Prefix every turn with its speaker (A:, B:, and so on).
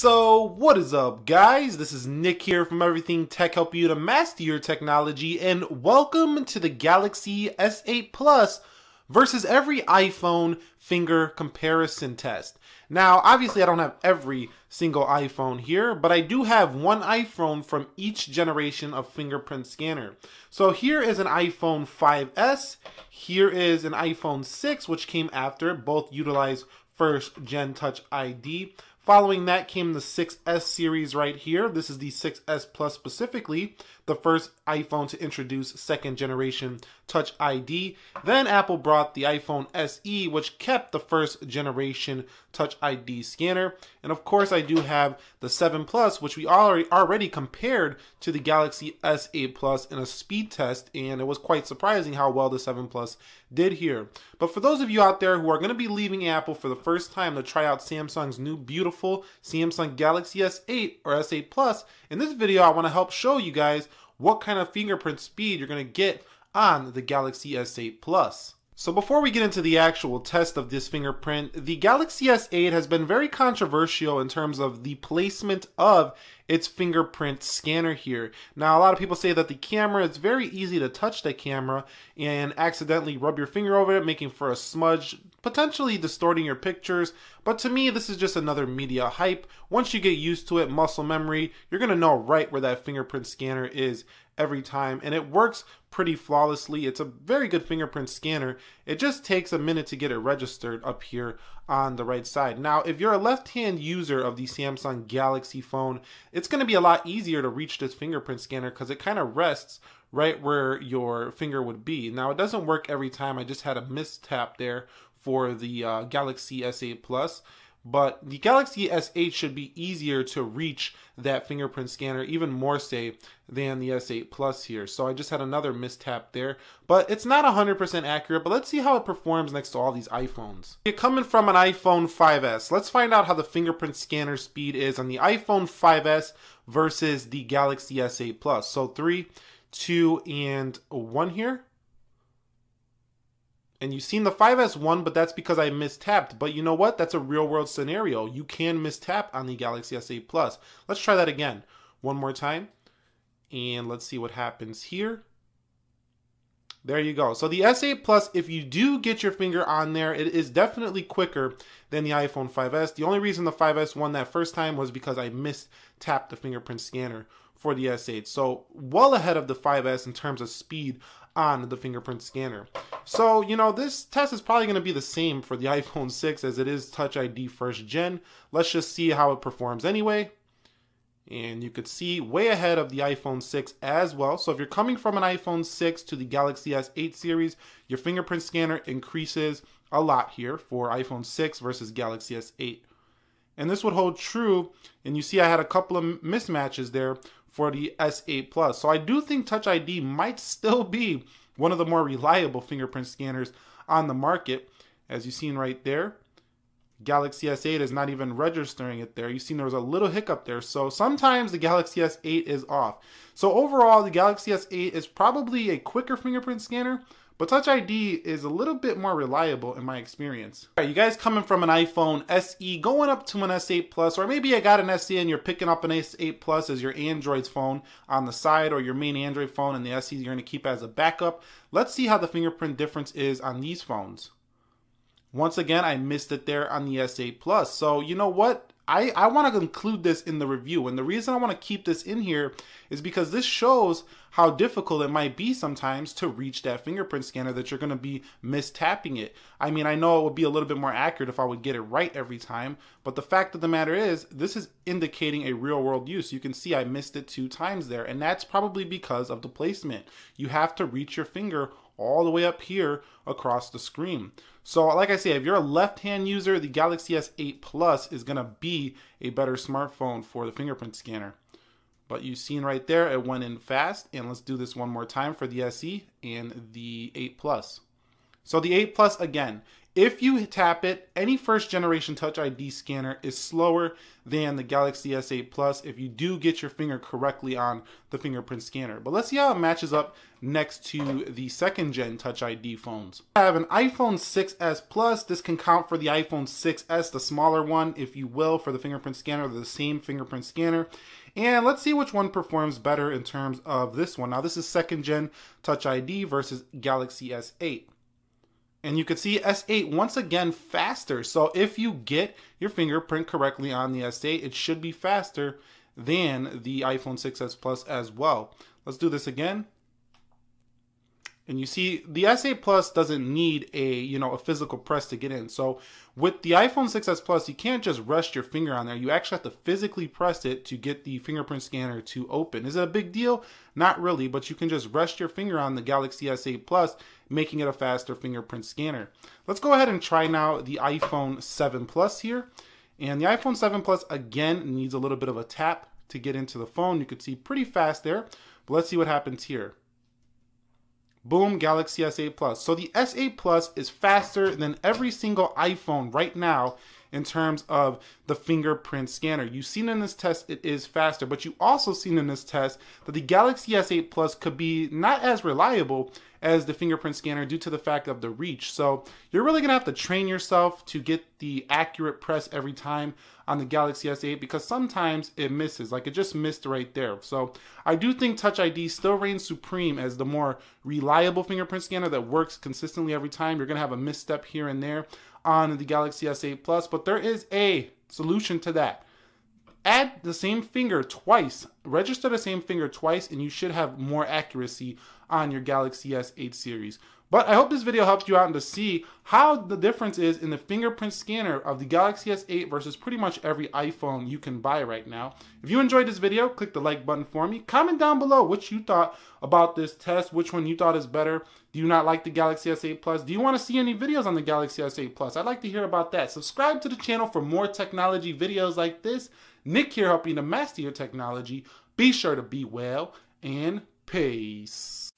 A: So, what is up, guys? This is Nick here from Everything Tech, help you to master your technology, and welcome to the Galaxy S8 Plus versus every iPhone finger comparison test. Now, obviously, I don't have every single iPhone here, but I do have one iPhone from each generation of fingerprint scanner. So here is an iPhone 5S, here is an iPhone 6, which came after, both utilize first gen Touch ID. Following that came the 6S series right here. This is the 6S Plus specifically, the first iPhone to introduce second generation Touch ID. Then Apple brought the iPhone SE, which kept the first generation Touch ID scanner. And of course, I do have the 7 Plus, which we already already compared to the Galaxy S8 Plus in a speed test, and it was quite surprising how well the 7 Plus did here. But for those of you out there who are going to be leaving Apple for the first time to try out Samsung's new beautiful Samsung Galaxy S8 or S8 Plus, in this video I want to help show you guys what kind of fingerprint speed you're going to get on the Galaxy S8 Plus. So before we get into the actual test of this fingerprint, the Galaxy S8 has been very controversial in terms of the placement of its fingerprint scanner here. Now, a lot of people say that the camera, it's very easy to touch the camera and accidentally rub your finger over it, making for a smudge, potentially distorting your pictures. But to me, this is just another media hype. Once you get used to it, muscle memory, you're gonna know right where that fingerprint scanner is every time and it works pretty flawlessly. It's a very good fingerprint scanner. It just takes a minute to get it registered up here on the right side. Now, if you're a left-hand user of the Samsung Galaxy phone, it's going to be a lot easier to reach this fingerprint scanner because it kind of rests right where your finger would be. Now, it doesn't work every time. I just had a mistap there for the uh, Galaxy S8 Plus. But the Galaxy S8 should be easier to reach that fingerprint scanner, even more say than the S8 Plus here. So I just had another mistap there. But it's not 100% accurate, but let's see how it performs next to all these iPhones. You're coming from an iPhone 5S. Let's find out how the fingerprint scanner speed is on the iPhone 5S versus the Galaxy S8 Plus. So three, two, and one here. And you've seen the 5S1, but that's because I mistapped. But you know what? That's a real world scenario. You can mistap on the Galaxy S8 Plus. Let's try that again. One more time. And let's see what happens here. There you go. So the S8 Plus, if you do get your finger on there, it is definitely quicker than the iPhone 5S. The only reason the 5S won that first time was because I missed tapped the fingerprint scanner for the S8. So well ahead of the 5S in terms of speed on the fingerprint scanner. So, you know, this test is probably going to be the same for the iPhone 6 as it is Touch ID first gen. Let's just see how it performs anyway. And you could see way ahead of the iPhone 6 as well. So if you're coming from an iPhone 6 to the Galaxy S8 series, your fingerprint scanner increases a lot here for iPhone 6 versus Galaxy S8. And this would hold true, and you see I had a couple of mismatches there for the S8 Plus. So I do think Touch ID might still be one of the more reliable fingerprint scanners on the market. As you've seen right there, Galaxy S8 is not even registering it there. You've seen there was a little hiccup there. So sometimes the Galaxy S8 is off. So overall, the Galaxy S8 is probably a quicker fingerprint scanner, but Touch ID is a little bit more reliable in my experience. All right, you guys coming from an iPhone SE going up to an S8 Plus, or maybe you got an SE and you're picking up an S8 Plus as your Android phone on the side or your main Android phone and the SE you're gonna keep as a backup. Let's see how the fingerprint difference is on these phones. Once again, I missed it there on the S8 Plus. So you know what? I, I want to include this in the review. And the reason I want to keep this in here is because this shows how difficult it might be sometimes to reach that fingerprint scanner that you're going to be mistapping it. I mean, I know it would be a little bit more accurate if I would get it right every time, but the fact of the matter is, this is indicating a real world use. You can see I missed it two times there, and that's probably because of the placement. You have to reach your finger all the way up here across the screen. So like I say, if you're a left-hand user, the Galaxy S8 Plus is gonna be a better smartphone for the fingerprint scanner. But you've seen right there, it went in fast. And let's do this one more time for the SE and the 8 Plus. So the 8 Plus, again, if you tap it, any first generation Touch ID scanner is slower than the Galaxy S8 Plus if you do get your finger correctly on the fingerprint scanner. But let's see how it matches up next to the second gen Touch ID phones. I have an iPhone 6s Plus. This can count for the iPhone 6s, the smaller one, if you will, for the fingerprint scanner, the same fingerprint scanner. And let's see which one performs better in terms of this one. Now, this is second gen Touch ID versus Galaxy S8. And you can see S8 once again faster. So if you get your fingerprint correctly on the S8, it should be faster than the iPhone 6s Plus as well. Let's do this again. And you see the S8 Plus doesn't need a, you know, a physical press to get in. So with the iPhone 6s Plus, you can't just rest your finger on there. You actually have to physically press it to get the fingerprint scanner to open. Is it a big deal? Not really, but you can just rest your finger on the Galaxy S8 Plus, making it a faster fingerprint scanner. Let's go ahead and try now the iPhone 7 Plus here. And the iPhone 7 Plus again needs a little bit of a tap to get into the phone. You can see pretty fast there. But let's see what happens here. Boom, Galaxy S8 Plus. So the S8 Plus is faster than every single iPhone right now in terms of the fingerprint scanner. You've seen in this test it is faster, but you also seen in this test that the Galaxy S8 Plus could be not as reliable as the fingerprint scanner due to the fact of the reach. So you're really gonna have to train yourself to get the accurate press every time on the Galaxy S8 because sometimes it misses, like it just missed right there. So I do think Touch ID still reigns supreme as the more reliable fingerprint scanner that works consistently every time. You're gonna have a misstep here and there on the Galaxy S8 Plus, but there is a solution to that. Add the same finger twice, register the same finger twice, and you should have more accuracy on your Galaxy S8 series. But I hope this video helped you out to see how the difference is in the fingerprint scanner of the Galaxy S8 versus pretty much every iPhone you can buy right now. If you enjoyed this video, click the like button for me. Comment down below what you thought about this test, which one you thought is better. Do you not like the Galaxy S8 Plus? Do you want to see any videos on the Galaxy S8 Plus? I'd like to hear about that. Subscribe to the channel for more technology videos like this. Nick here helping to master your technology. Be sure to be well and peace.